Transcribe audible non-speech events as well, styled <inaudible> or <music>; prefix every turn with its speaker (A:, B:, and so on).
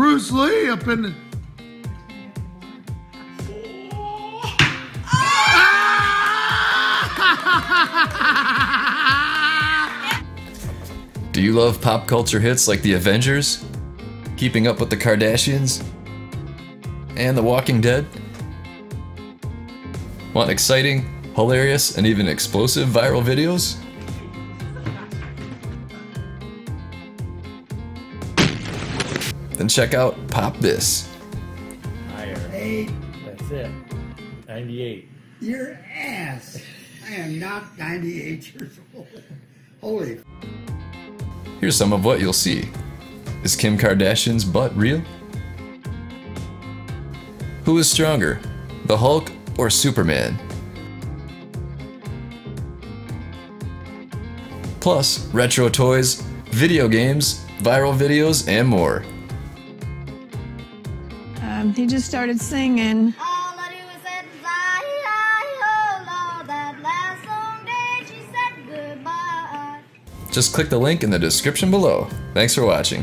A: Bruce Lee up in the. <laughs>
B: Do you love pop culture hits like The Avengers? Keeping Up with the Kardashians? And The Walking Dead? Want exciting, hilarious, and even explosive viral videos? Then check out Pop This.
C: Higher.
A: Eight.
C: That's it. 98.
A: Your ass. I am not 98 years old. Holy.
B: Here's some of what you'll see. Is Kim Kardashian's butt real? Who is stronger, the Hulk or Superman? Plus, retro toys, video games, viral videos, and more.
D: Um, he just started singing.
E: All I do is say, "Fly, Lord, that last long day she said goodbye.
B: Just click the link in the description below. Thanks for watching.